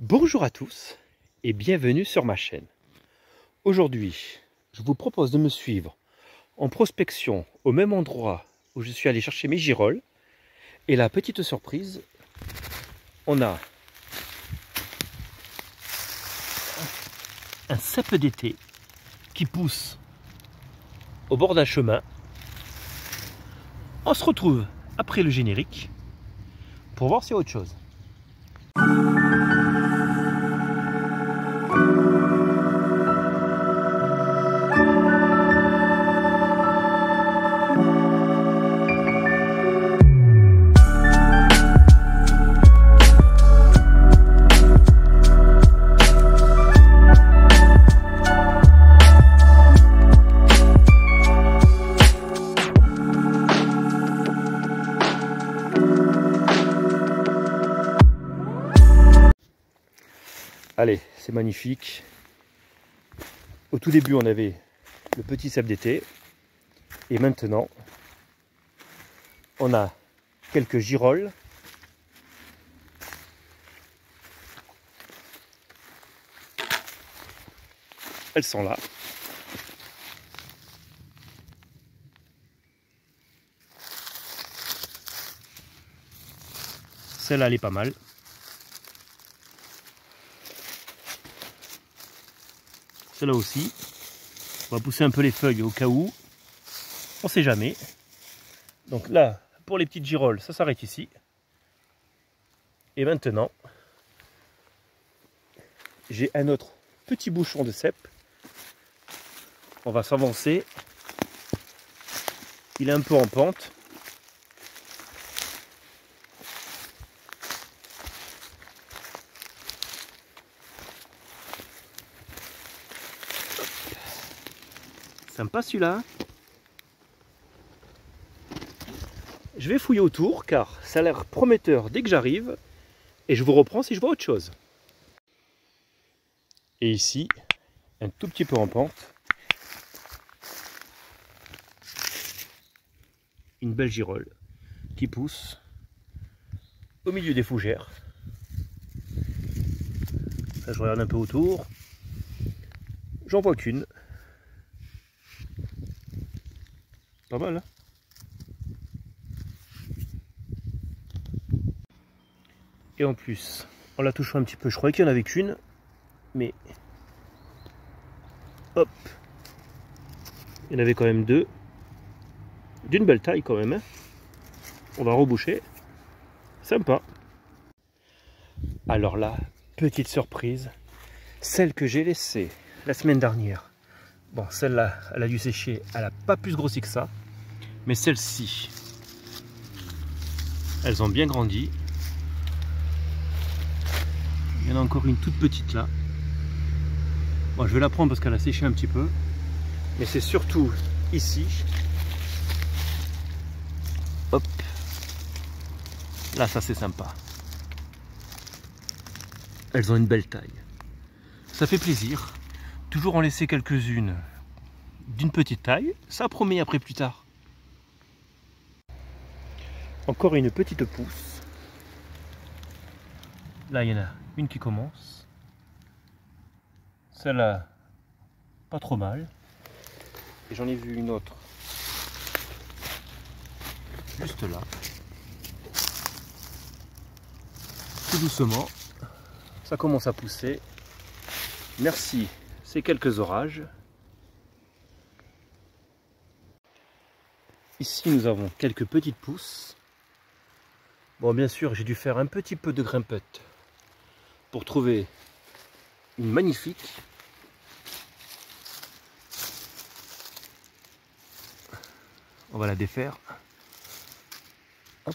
Bonjour à tous et bienvenue sur ma chaîne. Aujourd'hui, je vous propose de me suivre en prospection au même endroit où je suis allé chercher mes girolles. Et la petite surprise, on a un cèpe d'été qui pousse au bord d'un chemin. On se retrouve après le générique pour voir si autre chose. Allez, c'est magnifique. Au tout début, on avait le petit cèpe d'été. Et maintenant, on a quelques girolles. Elles sont là. Celle-là, elle est pas mal. Celle-là aussi. On va pousser un peu les feuilles au cas où. On sait jamais. Donc là, pour les petites girolles, ça s'arrête ici. Et maintenant, j'ai un autre petit bouchon de cèpe. On va s'avancer. Il est un peu en pente. Sympa celui-là. Je vais fouiller autour car ça a l'air prometteur dès que j'arrive. Et je vous reprends si je vois autre chose. Et ici, un tout petit peu en pente. Une belle girole qui pousse au milieu des fougères. Je regarde un peu autour. J'en vois qu'une. Pas mal, hein Et en plus, on la touche un petit peu. Je croyais qu'il y en avait qu'une, mais hop, il y en avait quand même deux. D'une belle taille quand même. Hein on va reboucher. Sympa. Alors là, petite surprise, celle que j'ai laissée la semaine dernière. Bon, celle-là, elle a dû sécher, elle n'a pas plus grossi que ça. Mais celles-ci, elles ont bien grandi. Il y en a encore une toute petite là. Bon, je vais la prendre parce qu'elle a séché un petit peu. Mais c'est surtout ici. Hop. Là, ça c'est sympa. Elles ont une belle taille. Ça fait plaisir. Toujours en laisser quelques-unes d'une petite taille. Ça promet après plus tard. Encore une petite pousse. Là, il y en a une qui commence. Celle-là, pas trop mal. Et j'en ai vu une autre juste là. Tout doucement, ça commence à pousser. Merci ces quelques orages. Ici, nous avons quelques petites pousses. Bon, bien sûr, j'ai dû faire un petit peu de grimpette pour trouver une magnifique. On va la défaire. Hop.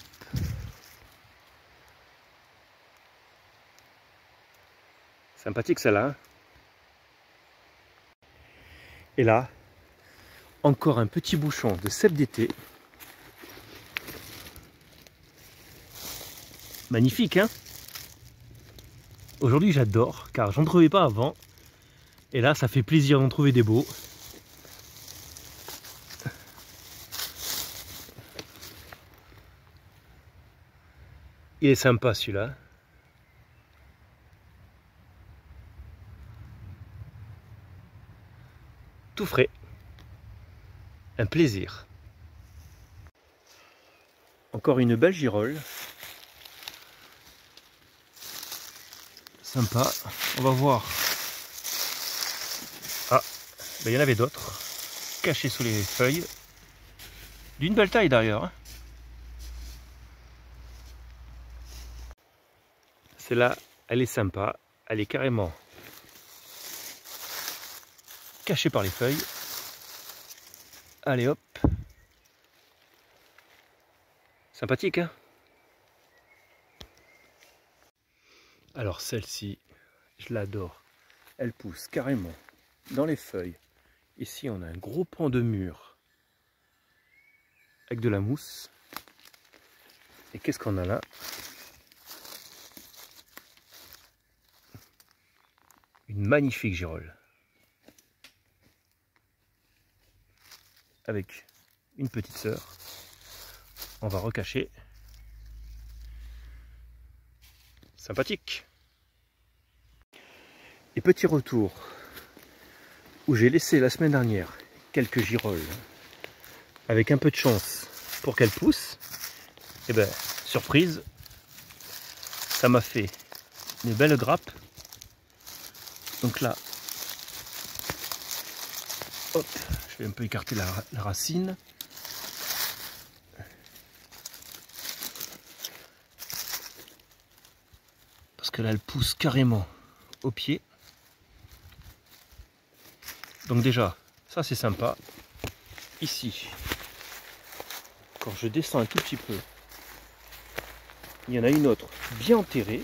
Sympathique celle-là. Hein. Et là, encore un petit bouchon de cèpe d'été. Magnifique, hein? Aujourd'hui, j'adore, car j'en trouvais pas avant. Et là, ça fait plaisir d'en trouver des beaux. Il est sympa celui-là. Tout frais. Un plaisir. Encore une belle girole. Sympa. On va voir. Ah, ben, il y en avait d'autres. Cachés sous les feuilles. D'une belle taille d'ailleurs. Hein. Celle-là, elle est sympa. Elle est carrément cachée par les feuilles. Allez hop. Sympathique, hein? Alors celle-ci, je l'adore. Elle pousse carrément dans les feuilles. Ici, on a un gros pan de mur avec de la mousse. Et qu'est-ce qu'on a là? Une magnifique girole. Avec une petite sœur. On va recacher. Sympathique. Et petit retour où j'ai laissé la semaine dernière quelques girolles avec un peu de chance pour qu'elles poussent. Et eh bien, surprise, ça m'a fait une belle grappe. Donc là, hop, je vais un peu écarter la, racine. Parce que là, elle pousse carrément au pied. Donc déjà, ça c'est sympa. Ici, quand je descends un tout petit peu, il y en a une autre bien enterrée.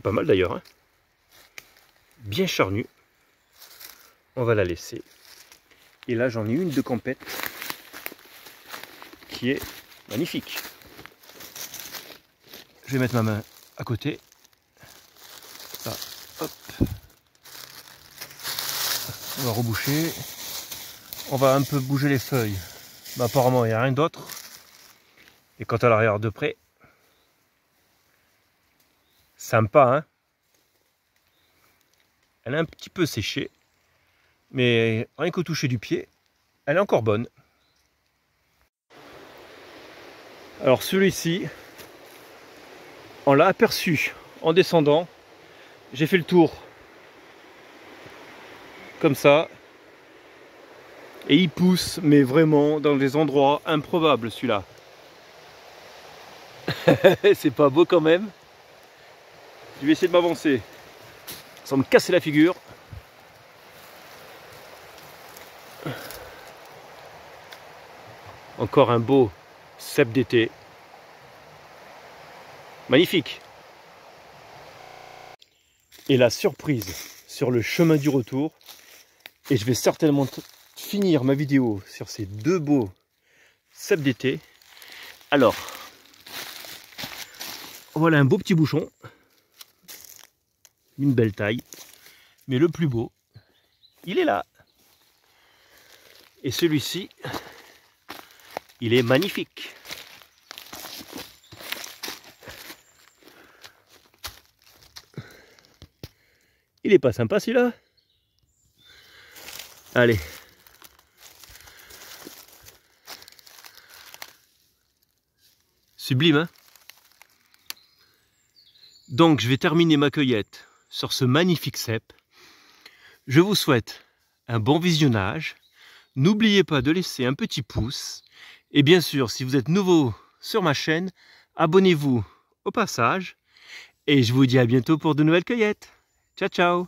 Pas mal d'ailleurs. Hein. bien charnue. On va la laisser. Et là j'en ai une de campette qui est magnifique je vais mettre ma main à côté. hop. On va reboucher. On va un peu bouger les feuilles. Mais apparemment, il n'y a rien d'autre. Et quant à l'arrière de près, sympa, hein Elle est un petit peu séchée. Mais rien qu'au toucher du pied, elle est encore bonne. Alors celui-ci, on l'a aperçu en descendant. J'ai fait le tour comme ça. Et il pousse, mais vraiment dans des endroits improbables celui-là. C'est pas beau quand même. Je vais essayer de m'avancer sans me casser la figure. Encore un beau cep d'été. Magnifique. Et la surprise sur le chemin du retour. Et je vais certainement finir ma vidéo sur ces deux beaux cèpes d'été. Alors, voilà un beau petit bouchon. Une belle taille. Mais le plus beau, il est là. Et celui-ci, il est magnifique. Il est pas sympa celui-là? Allez. Sublime, hein? Donc, je vais terminer ma cueillette sur ce magnifique cep. Je vous souhaite un bon visionnage. N'oubliez pas de laisser un petit pouce. Et bien sûr, si vous êtes nouveau sur ma chaîne, abonnez-vous au passage. Et je vous dis à bientôt pour de nouvelles cueillettes. Ciao, ciao